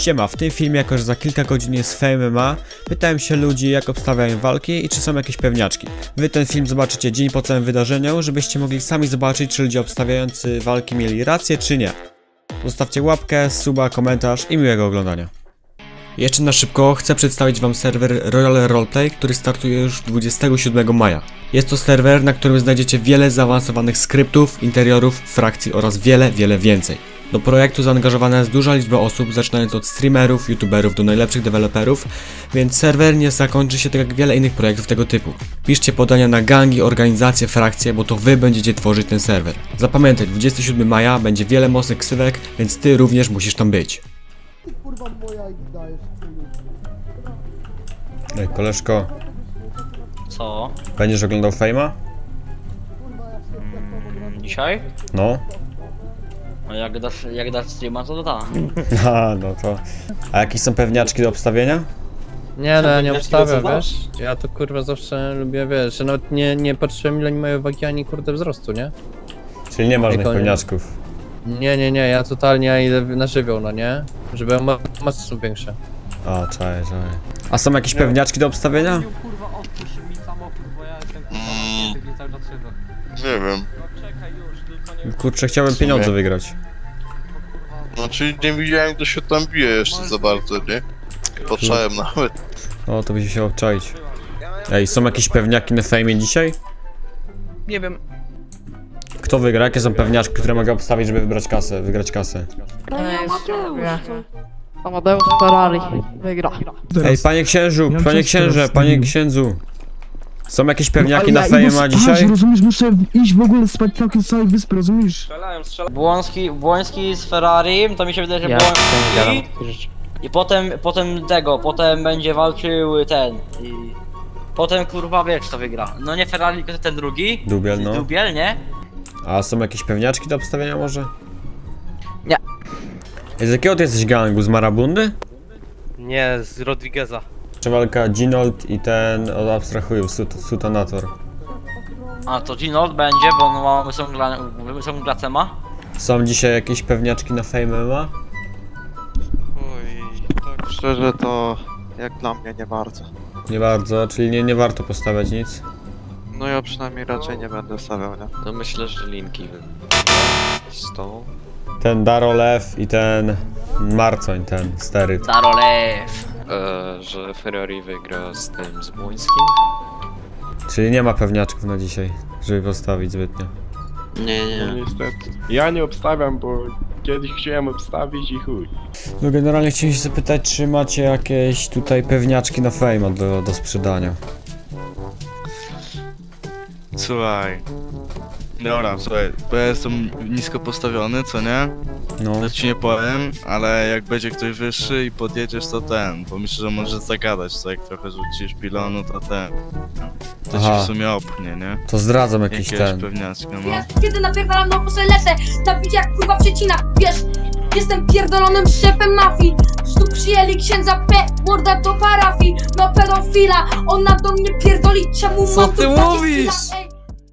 Siema, w tym filmie, jako że za kilka godzin jest Fame MMA, pytałem się ludzi, jak obstawiają walki i czy są jakieś pewniaczki. Wy ten film zobaczycie dzień po całym wydarzeniu, żebyście mogli sami zobaczyć, czy ludzie obstawiający walki mieli rację, czy nie. Zostawcie łapkę, suba, komentarz i miłego oglądania. Jeszcze na szybko chcę przedstawić Wam serwer Royal Roleplay, który startuje już 27 maja. Jest to serwer, na którym znajdziecie wiele zaawansowanych skryptów, interiorów, frakcji oraz wiele, wiele więcej. Do projektu zaangażowana jest duża liczba osób, zaczynając od streamerów, youtuberów do najlepszych deweloperów, więc serwer nie zakończy się tak jak wiele innych projektów tego typu. Piszcie podania na gangi, organizacje, frakcje, bo to wy będziecie tworzyć ten serwer. Zapamiętaj, 27 maja będzie wiele mocnych ksywek, więc ty również musisz tam być. Ej, koleżko, Co? będziesz oglądał Fame'a? Dzisiaj? No. No jak dasz, jak dasz streama, to da. A, no to... A jakieś są pewniaczki do obstawienia? Nie no, ja nie obstawiam, wiesz? Ja to kurwa zawsze lubię, wiesz, że nawet nie, nie patrzyłem ile nie mają wagi ani kurde wzrostu, nie? Czyli nie ma żadnych pewniaczków. Nie, nie, nie, ja totalnie idę na żywioł, no nie? Żeby ma masy są większe. A, czaję, czaję. A są jakieś pewniaczki do obstawienia? Kurwa, odpuść mi samochód, bo ja jestem kurwa mm. Cały czas siedzę. Nie wiem. No czekaj już, tylko nie Kurczę, chciałbym pieniądze wygrać. Znaczy nie widziałem kto się tam bije jeszcze za bardzo, nie? Patrzałem nawet. O, to by się obczaić. Ej, są jakieś pewniaki na fejmie dzisiaj? Nie wiem. Kto wygra? Jakie są pewniaczki, które mogę obstawić, żeby wybrać kasę, wygrać kasę? Amadeusz Ferrari wygra. Ej, panie księżu, panie księże, panie księdzu. Są jakieś pewniaki na ja fejma spać, dzisiaj? rozumiesz, muszę iść w ogóle spać całkiem całej wyspy, rozumiesz? Błoński, Błoński z Ferrari, to mi się wydaje, że Błoński. I potem, potem tego, potem będzie walczył ten. I... Potem kurwa wiesz kto wygra. No nie Ferrari, tylko ten drugi. Dubiel, no. Dubiel, nie? A są jakieś pewniaczki do obstawienia może? Nie. Z jakiego ty jesteś gangu? Z Marabundy? Nie, z Rodrigueza. Czy walka Ginold i ten, abstrahuję, Sut Sutanator. A to Ginold będzie, bo no ma wysoką glacema. Są dzisiaj jakieś pewniaczki na Fame MMA? Oj, tak szczerze to jak dla mnie nie bardzo. Nie bardzo, czyli nie, nie warto postawiać nic. No ja przynajmniej raczej nie będę stawiał, nie? No myślę, że linki z tą. Ten Darolew i ten Marcoń, ten steryt. Darolew. E, że Ferrari wygra z tym z Błońskim. Czyli nie ma pewniaczków na dzisiaj, żeby postawić zbytnio. Nie, nie. Niestety. Ja nie obstawiam, bo kiedyś chciałem obstawić i chuj. No generalnie chciałem się zapytać, czy macie jakieś tutaj pewniaczki na Fame do, do sprzedania. Słuchaj. Dobra, słuchaj, bo ja jestem nisko postawiony, co nie? No, To ci nie powiem, ale jak będzie ktoś wyższy i podjedziesz, to ten. Bo myślę, że możesz zagadać, co jak trochę rzucisz bilonu, to ten. To Aha. ci w sumie opchnie, nie? to zdradzam jakiś Jakiegoś ten. pewniaczka, no. Kiedy napierdalam na posę lecę, na bicie jak kurwa przecina, wiesz Jestem pierdolonym szefem mafii Tu przyjęli księdza P, morda do parafii No pedofila, ona do mnie pierdoli, czemu Co mam ty tu 20 mówisz? ej?